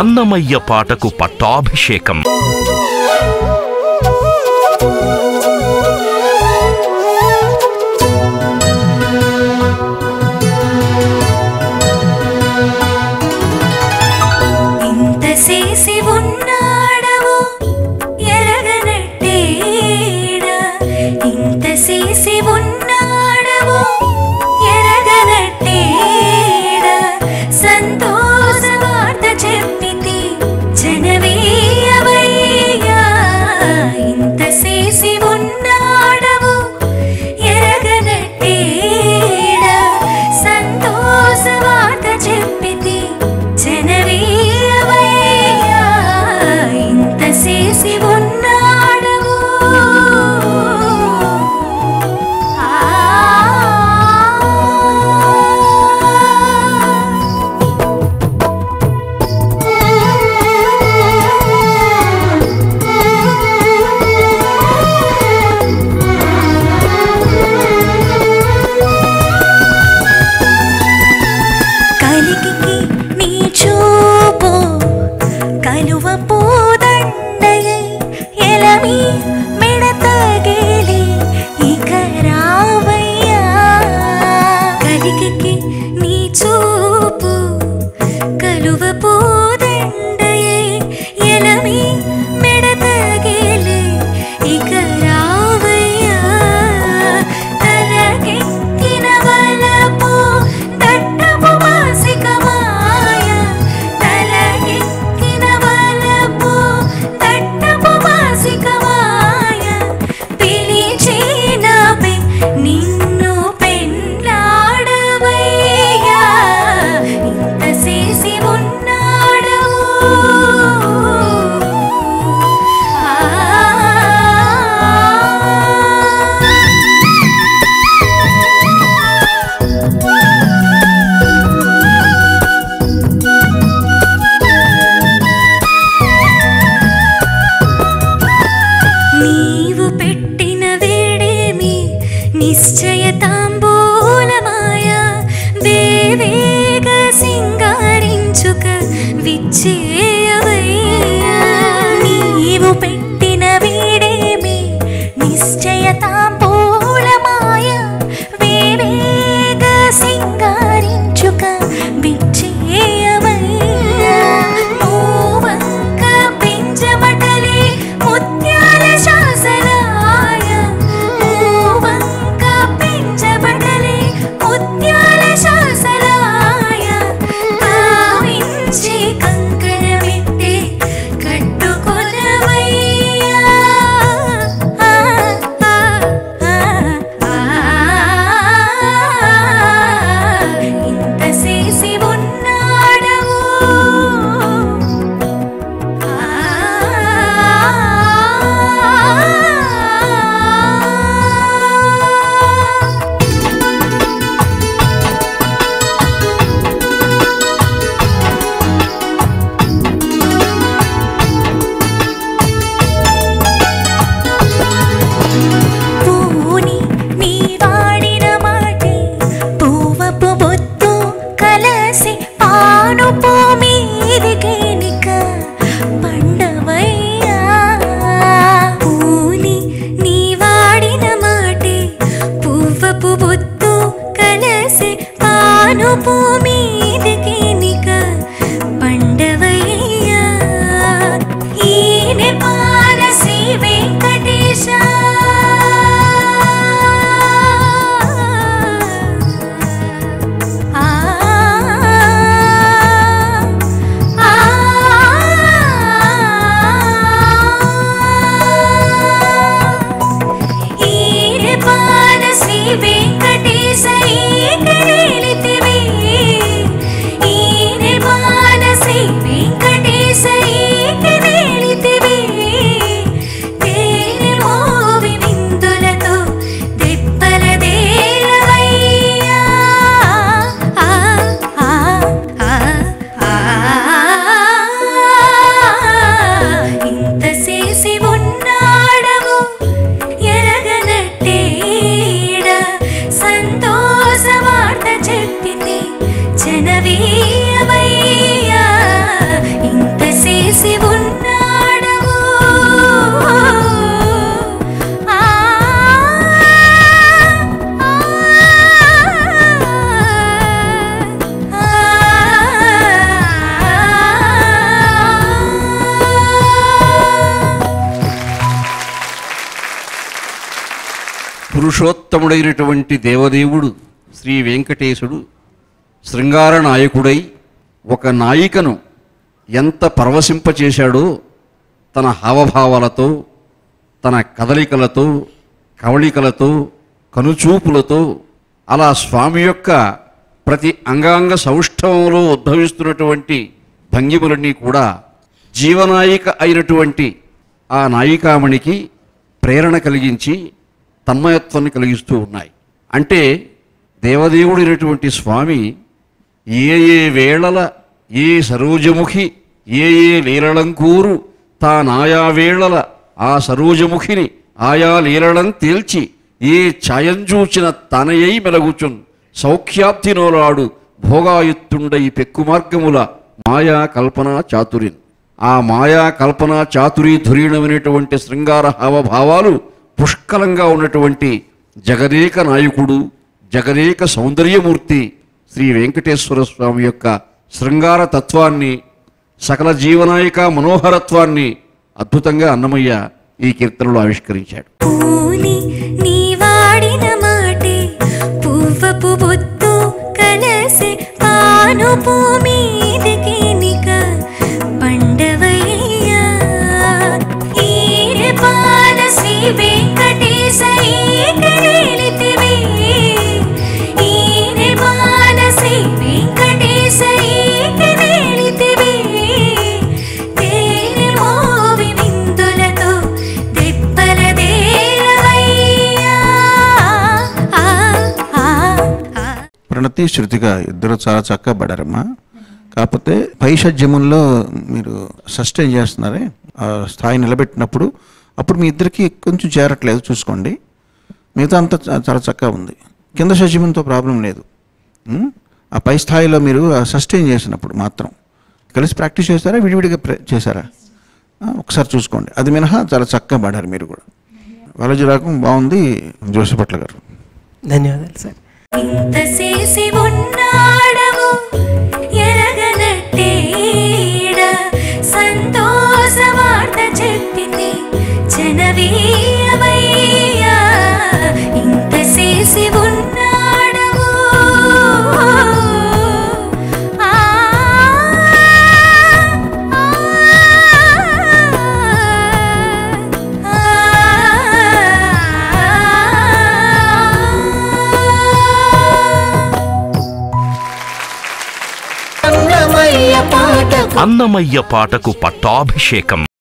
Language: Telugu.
అన్నమయ్య పాటకు పట్టాభిషేకం. ఇంత చేసి ఉన్నాడవు அவ்வப்போதண்ட me. పురుషోత్తముడైనటువంటి దేవదేవుడు శ్రీ వెంకటేశుడు శృంగార నాయకుడై ఒక నాయికను ఎంత పరవశింపచేశాడో తన హావభావాలతో తన కదలికలతో కవళికలతో కనుచూపులతో అలా స్వామి యొక్క ప్రతి అంగాంగ సౌష్ఠవంలో ఉద్భవిస్తున్నటువంటి భంగిమలన్నీ కూడా జీవనాయిక అయినటువంటి ఆ నాయికామణికి ప్రేరణ కలిగించి తన్మయత్వాన్ని కలిగిస్తూ ఉన్నాయి. అంటే దేవదేవుడైనటువంటి స్వామి ఏ ఏ వేళల ఏ సరోజముఖి ఏ ఏ లీలలంకూరు తానాయా వేళల ఆ సరోజముఖిని ఆయా లీలలం తేల్చి ఏ ఛాయంజూచిన తనయై మెలగుచున్ సౌఖ్యాబ్ధినోలాడు భోగాయుత్తుండై పెక్కు మార్గముల మాయా కల్పన చాతురిన్. ఆ మాయా కల్పన చాతురి ధురీణమైనటువంటి శృంగార హావభావాలు పుష్కలంగా ఉన్నటువంటి జగరేక నాయకుడు జగరేక సౌందర్యమూర్తి శ్రీ వెంకటేశ్వర స్వామి యొక్క శృంగార తత్వాన్ని సకల జీవనాయక మనోహరత్వాన్ని అద్భుతంగా అన్నమయ్య ఈ కీర్తనలో ఆవిష్కరించాడు. పూని బొత్తు కలసి పాను ప్రణతి శృతిగా ఇద్దరు చాలా చక్కగా పడారమ్మా. కాకపోతే పైషజ్యముల్లో మీరు సస్టైన్ చేస్తున్నారే ఆ స్థాయి నిలబెట్టినప్పుడు అప్పుడు మీ ఇద్దరికి కొంచెం చేరట్లేదు చూసుకోండి. మిగతా అంతా చాలా చక్కగా ఉంది. కింద షజ్యమంతో ప్రాబ్లం లేదు. ఆ పై స్థాయిలో మీరు సస్టైన్ చేసినప్పుడు మాత్రం. కలిసి ప్రాక్టీస్ చేస్తారా విడివిడిగా చేశారా? ఒకసారి చూసుకోండి. అది మినహా చాలా చక్కగా పడారు మీరు కూడా. వాళ్ళ రాకం బాగుంది. జోసిపట్ల గారు. ధన్యవాదాలు సార్. ఇంత చేసి అన్నమయ్య పాటకు పట్టాభిషేకం.